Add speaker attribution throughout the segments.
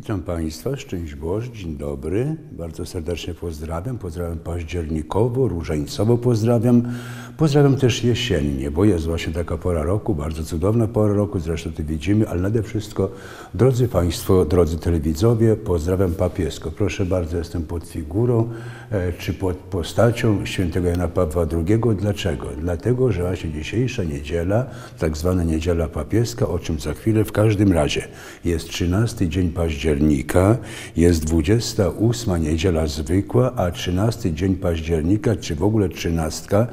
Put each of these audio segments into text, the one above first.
Speaker 1: Witam Państwa, szczęść Boże, dzień dobry. Bardzo serdecznie pozdrawiam. Pozdrawiam październikowo, różańcowo pozdrawiam. Pozdrawiam też jesiennie, bo jest właśnie taka pora roku, bardzo cudowna pora roku, zresztą to widzimy, ale nade wszystko, drodzy Państwo, drodzy telewidzowie, pozdrawiam papiesko. Proszę bardzo, jestem pod figurą e, czy pod postacią świętego Jana Pawła II. Dlaczego? Dlatego, że właśnie dzisiejsza niedziela, tak zwana niedziela papieska, o czym za chwilę w każdym razie jest 13 dzień października, jest 28 niedziela zwykła, a 13 dzień października, czy w ogóle 13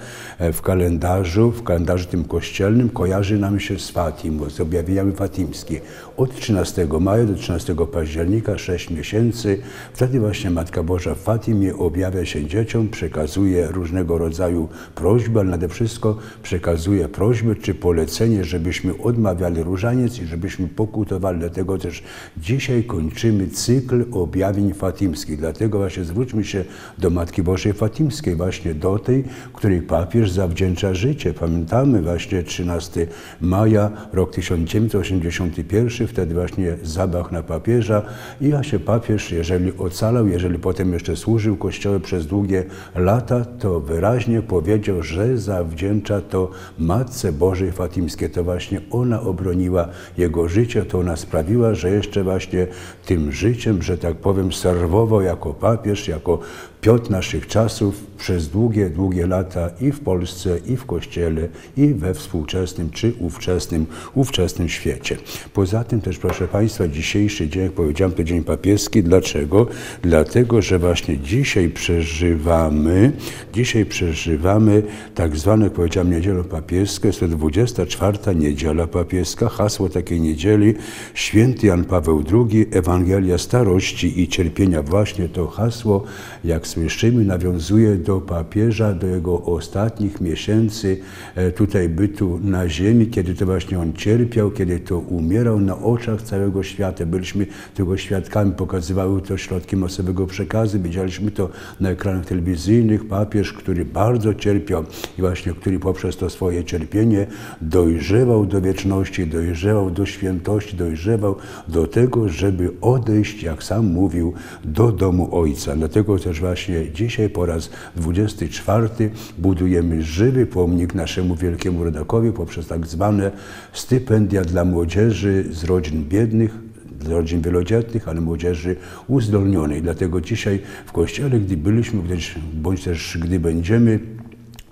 Speaker 1: w kalendarzu, w kalendarzu tym kościelnym kojarzy nam się z Fatimą, z objawieniami fatimskie. Od 13 maja do 13 października, 6 miesięcy, wtedy właśnie Matka Boża w Fatimie objawia się dzieciom, przekazuje różnego rodzaju prośby, ale nade wszystko przekazuje prośby czy polecenie, żebyśmy odmawiali różaniec i żebyśmy pokutowali. Dlatego też dzisiaj kończymy cykl objawień fatimskich. Dlatego właśnie zwróćmy się do Matki Bożej Fatimskiej, właśnie do tej, której papież zawdzięcza życie. Pamiętamy właśnie 13 maja, rok 1981, wtedy właśnie zabach na papieża i właśnie papież, jeżeli ocalał, jeżeli potem jeszcze służył Kościołowi przez długie lata, to wyraźnie powiedział, że zawdzięcza to Matce Bożej Fatimskiej. To właśnie ona obroniła jego życie, to ona sprawiła, że jeszcze właśnie tym życiem, że tak powiem, serwował jako papież, jako Piotr naszych czasów przez długie, długie lata i w Polsce, i w Kościele, i we współczesnym, czy ówczesnym, ówczesnym świecie. Poza tym też, proszę Państwa, dzisiejszy dzień, jak powiedziałem, to dzień papieski. Dlaczego? Dlatego, że właśnie dzisiaj przeżywamy, dzisiaj przeżywamy tak zwane, jak powiedziałem, niedzielę papieską. Jest to 24. niedziela papieska. Hasło takiej niedzieli święty Jan Paweł II, Ewangelia starości i cierpienia. Właśnie to hasło, jak słyszymy, nawiązuje do papieża, do jego ostatnich miesięcy e, tutaj bytu na ziemi, kiedy to właśnie on cierpiał, kiedy to umierał na oczach całego świata. Byliśmy tego świadkami, pokazywały to środki masowego przekazu, widzieliśmy to na ekranach telewizyjnych. Papież, który bardzo cierpiał i właśnie który poprzez to swoje cierpienie dojrzewał do wieczności, dojrzewał do świętości, dojrzewał do tego, żeby odejść, jak sam mówił, do domu Ojca. Dlatego też właśnie dzisiaj po raz 24 budujemy żywy pomnik naszemu wielkiemu rodakowi poprzez tak zwane stypendia dla młodzieży z rodzin biednych, rodzin wielodzietnych, ale młodzieży uzdolnionej. Dlatego dzisiaj w kościele, gdy byliśmy, bądź też gdy będziemy,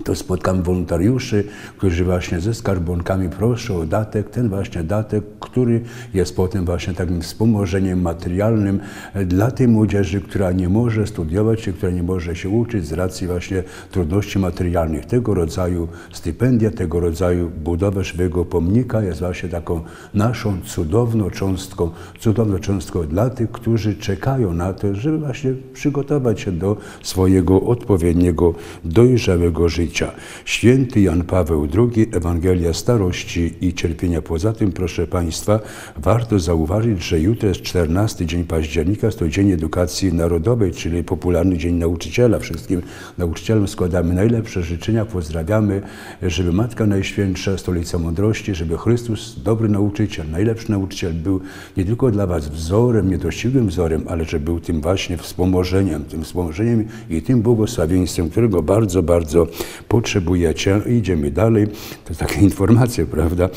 Speaker 1: to spotkam wolontariuszy, którzy właśnie ze skarbonkami proszą o datek, ten właśnie datek, który jest potem właśnie takim wspomożeniem materialnym dla tej młodzieży, która nie może studiować, czy która nie może się uczyć z racji właśnie trudności materialnych. Tego rodzaju stypendia, tego rodzaju budowa żywego pomnika jest właśnie taką naszą cudowną cząstką, cudowną cząstką dla tych, którzy czekają na to, żeby właśnie przygotować się do swojego odpowiedniego, dojrzałego życia życia. Święty Jan Paweł II, Ewangelia starości i cierpienia. Poza tym, proszę Państwa, warto zauważyć, że jutro jest 14 dzień października, to Dzień Edukacji Narodowej, czyli popularny Dzień Nauczyciela. Wszystkim nauczycielom składamy najlepsze życzenia, pozdrawiamy, żeby Matka Najświętsza, Stolica Mądrości, żeby Chrystus, dobry nauczyciel, najlepszy nauczyciel był nie tylko dla Was wzorem, niedościgłym wzorem, ale że był tym właśnie wspomożeniem, tym wspomożeniem i tym błogosławieństwem, którego bardzo, bardzo potrzebujecie. Idziemy dalej. To takie informacje, prawda?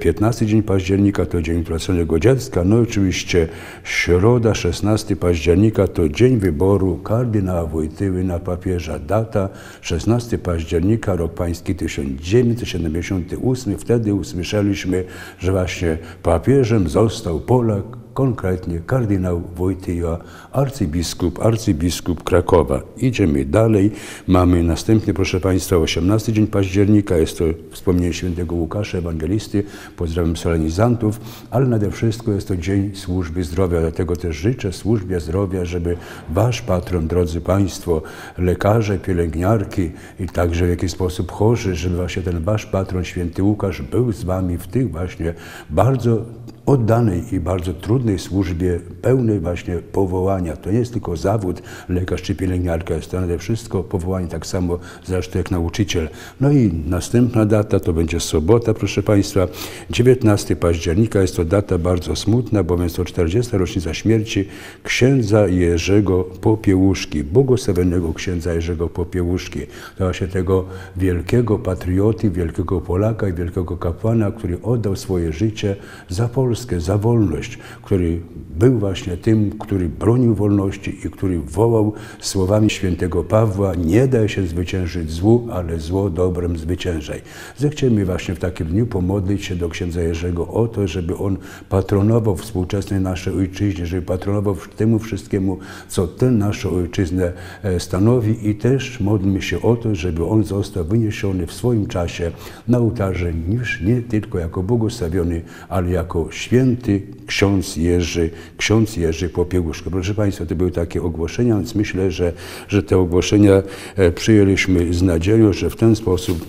Speaker 1: 15 e, dzień października to dzień utraconego dziecka. No oczywiście środa, 16 października to dzień wyboru kardynała Wojtyły na papieża. Data 16 października, rok pański 1978. Wtedy usłyszeliśmy, że właśnie papieżem został Polak konkretnie kardynał Wojtyła, arcybiskup, arcybiskup Krakowa. Idziemy dalej. Mamy następny, proszę Państwa, 18 dzień października. Jest to wspomnienie świętego Łukasza, ewangelisty. Pozdrawiam solenizantów, ale nade wszystko jest to Dzień Służby Zdrowia. Dlatego też życzę służbie zdrowia, żeby Wasz patron, drodzy Państwo, lekarze, pielęgniarki i także w jakiś sposób chorzy, żeby właśnie ten Wasz patron, święty Łukasz, był z Wami w tych właśnie bardzo oddanej i bardzo trudnej służbie, pełnej właśnie powołania. To nie jest tylko zawód lekarz czy pielęgniarka, jest to nade wszystko powołanie tak samo zresztą jak nauczyciel. No i następna data to będzie sobota, proszę Państwa, 19 października. Jest to data bardzo smutna, bowiem jest to 40. rocznica śmierci księdza Jerzego Popiełuszki, błogosławionego księdza Jerzego Popiełuszki. To właśnie tego wielkiego patrioty, wielkiego Polaka i wielkiego kapłana, który oddał swoje życie za Polskę, za wolność, który był właśnie tym, który bronił wolności i który wołał słowami świętego Pawła, nie daj się zwyciężyć złu, ale zło dobrem zwyciężaj. Zechciemy właśnie w takim dniu pomodlić się do księdza Jerzego o to, żeby on patronował współczesnej naszej ojczyźnie, żeby patronował temu wszystkiemu, co tę naszą ojczyznę e, stanowi i też modlmy się o to, żeby on został wyniesiony w swoim czasie na ołtarze, niż nie tylko jako błogosławiony, ale jako święty ksiądz Jerzy, ksiądz Jerzy Popiełuszko. Proszę Państwa, to były takie ogłoszenia, więc myślę, że, że te ogłoszenia e, przyjęliśmy z nadzieją, że w ten sposób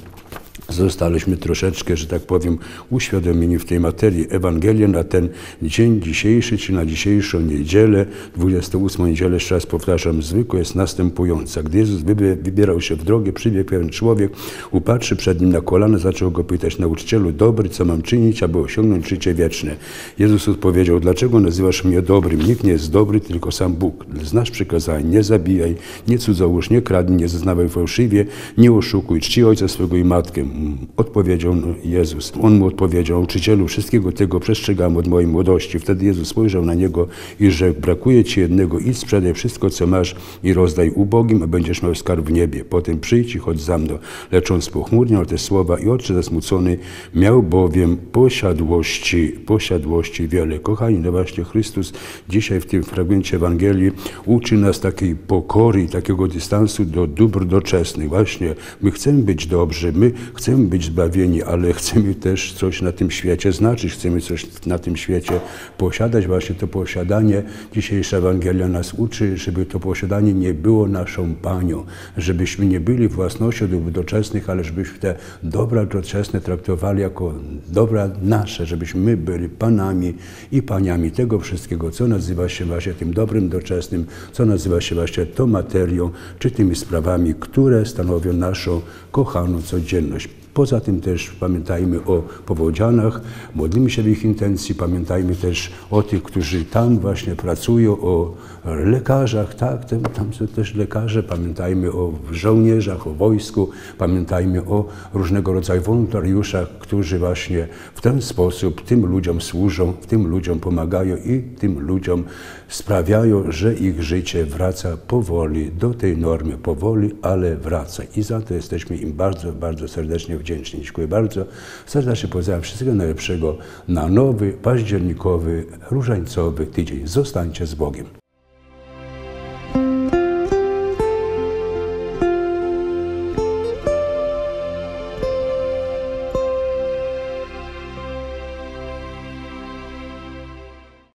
Speaker 1: zostaliśmy troszeczkę, że tak powiem, uświadomieni w tej materii. Ewangelia na ten dzień dzisiejszy, czy na dzisiejszą niedzielę, 28 niedzielę, jeszcze raz powtarzam, zwykle jest następująca. Gdy Jezus wybierał się w drogę, przybiegł pewien człowiek, upatrzy przed nim na kolana, zaczął go pytać, nauczycielu dobry, co mam czynić, aby osiągnąć życie wieczne. Jezus odpowiedział, dlaczego nazywasz mnie dobrym? Nikt nie jest dobry, tylko sam Bóg. Znasz przykazanie, nie zabijaj, nie cudzołóż, nie kradnij, nie zeznawaj fałszywie, nie oszukuj, czci ojca swego i matkę odpowiedział Jezus. On mu odpowiedział, uczycielu, wszystkiego tego przestrzegam od mojej młodości. Wtedy Jezus spojrzał na niego i rzekł, brakuje ci jednego, idź sprzedaj wszystko, co masz i rozdaj ubogim, a będziesz miał skarb w niebie. Potem przyjdź i chodź za mną. Lecz on spochmurniał te słowa i oczy zasmucony, miał bowiem posiadłości, posiadłości wiele. Kochani, no właśnie Chrystus dzisiaj w tym fragmencie Ewangelii uczy nas takiej pokory, takiego dystansu do dóbr doczesnych. Właśnie my chcemy być dobrzy, my chcemy chcemy być zbawieni, ale chcemy też coś na tym świecie znaczyć, chcemy coś na tym świecie posiadać. Właśnie to posiadanie, dzisiejsza Ewangelia nas uczy, żeby to posiadanie nie było naszą panią, żebyśmy nie byli własnością doczesnych, ale żebyśmy te dobra doczesne traktowali jako dobra nasze, żebyśmy my byli panami i paniami tego wszystkiego, co nazywa się właśnie tym dobrym doczesnym, co nazywa się właśnie tą materią, czy tymi sprawami, które stanowią naszą kochaną codzienność. Poza tym też pamiętajmy o powodzianach, modlimy się w ich intencji, pamiętajmy też o tych, którzy tam właśnie pracują, o lekarzach, tak, tam są też lekarze, pamiętajmy o żołnierzach, o wojsku, pamiętajmy o różnego rodzaju wolontariuszach, którzy właśnie w ten sposób tym ludziom służą, tym ludziom pomagają i tym ludziom sprawiają, że ich życie wraca powoli do tej normy, powoli, ale wraca. I za to jesteśmy im bardzo, bardzo serdecznie wdzięczni. Dziękuję bardzo. Serdecznie pozdrawiam wszystkiego najlepszego na nowy, październikowy, różańcowy tydzień. Zostańcie z Bogiem.